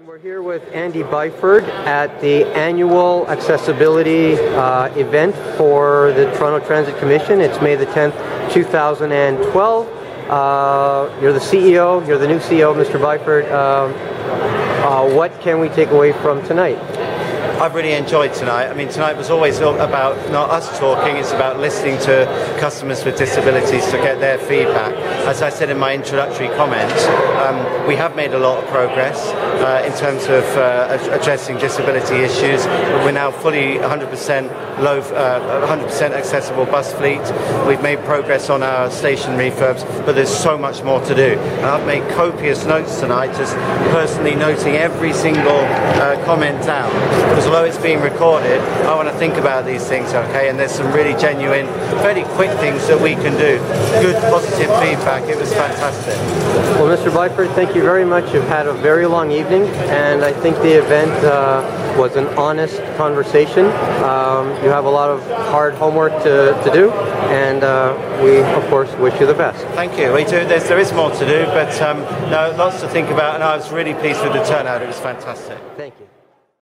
And we're here with Andy Byford at the annual accessibility uh, event for the Toronto Transit Commission. It's May the 10th, 2012. Uh, you're the CEO, you're the new CEO, Mr. Byford. Um, uh, what can we take away from tonight? I've really enjoyed tonight. I mean, tonight was always about not us talking, it's about listening to customers with disabilities to get their feedback. As I said in my introductory comments, um, we have made a lot of progress uh, in terms of uh, addressing disability issues. We're now fully 100% low, uh, 100% accessible bus fleet. We've made progress on our station refurbs, but there's so much more to do. I've made copious notes tonight, just personally noting every single uh, comment down. Because although it's being recorded, I want to think about these things, okay? And there's some really genuine, very quick things that we can do. Good, positive feedback. It was fantastic. Well, Mr. Byford, thank you very much. You've had a very long evening, and I think the event uh, was an honest conversation. Um, you have a lot of hard homework to, to do, and uh, we, of course, wish you the best. Thank you. We do. There's, there is more to do, but um, no, lots to think about, and I was really pleased with the turnout. It was fantastic. Thank you.